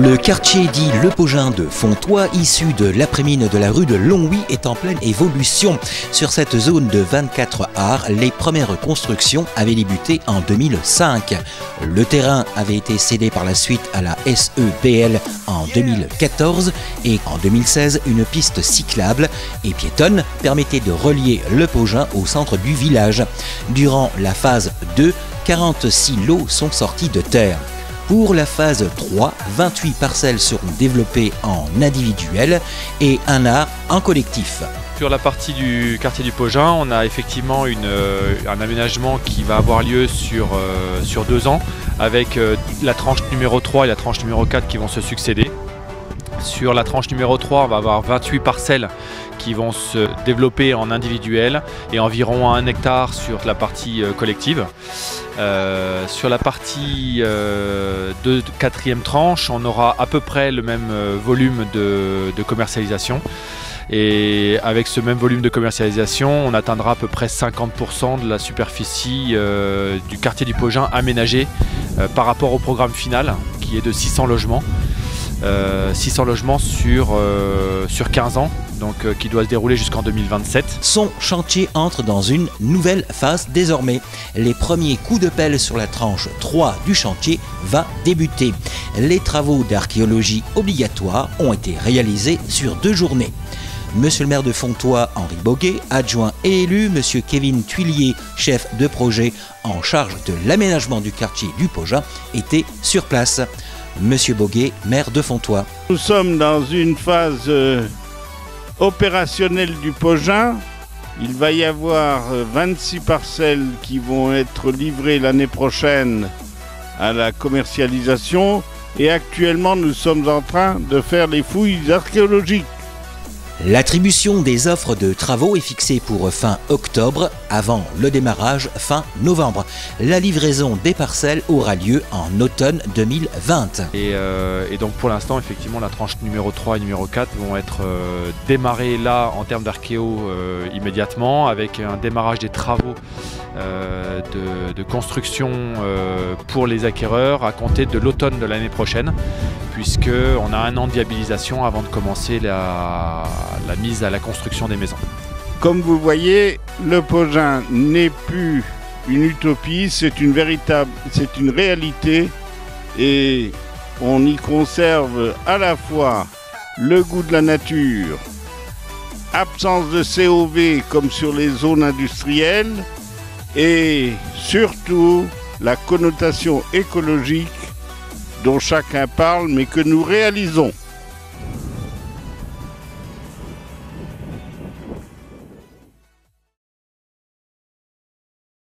Le quartier dit Le Pogin de Fontois, issu de l'après-mine de la rue de Longwy, est en pleine évolution. Sur cette zone de 24 arts, les premières constructions avaient débuté en 2005. Le terrain avait été cédé par la suite à la SEPL en 2014 et en 2016, une piste cyclable et piétonne permettait de relier Le Pogin au centre du village. Durant la phase 2, 46 lots sont sortis de terre. Pour la phase 3, 28 parcelles seront développées en individuel et un art en collectif. Sur la partie du quartier du Pogin, on a effectivement euh, un aménagement qui va avoir lieu sur, euh, deux ans, avec euh, la tranche numéro 3 et la tranche numéro 4 qui vont se succéder. Sur la tranche numéro 3, on va avoir 28 parcelles qui vont se développer en individuel et environ un hectare sur la partie euh, collective. Euh, sur la partie euh, de quatrième tranche, on aura à peu près le même volume de, commercialisation. Et avec ce même volume de commercialisation, on atteindra à peu près 50% de la superficie du quartier du Pogin aménagé par rapport au programme final qui est de 600 logements. 600 logements sur, sur 15 ans donc, euh, qui doit se dérouler jusqu'en 2027. Son chantier entre dans une nouvelle phase désormais. Les premiers coups de pelle sur la tranche 3 du chantier va débuter. Les travaux d'archéologie obligatoires ont été réalisés sur deux journées. Monsieur le maire de Fontois, Henri Boguet, adjoint et élu, Monsieur Kevin Tuilier, chef de projet en charge de l'aménagement du quartier du Pogin, était sur place. Monsieur Boguet, maire de Fontois. Nous sommes dans une phase euh, opérationnel du Pogin. Il va y avoir 26 euh, parcelles qui vont être livrées l'année prochaine à la commercialisation et actuellement nous sommes en train de faire les fouilles archéologiques. L'attribution des offres de travaux est fixée pour fin octobre, avant le démarrage fin novembre. La livraison des parcelles aura lieu en automne 2020. Euh, et, donc pour l'instant, effectivement, la tranche numéro 3 et numéro 4 vont être euh, démarrées là en termes d'archéo euh, immédiatement, avec un démarrage des travaux de, de, construction pour les acquéreurs à compter de l'automne de l'année prochaine puisqu'on a un an de viabilisation avant de commencer la, mise à la construction des maisons. Comme vous voyez, le Pogin n'est plus une utopie, c'est une véritable, c'est une réalité et on y conserve à la fois le goût de la nature, absence de COV comme sur les zones industrielles et surtout la connotation écologique dont chacun parle, mais que nous réalisons.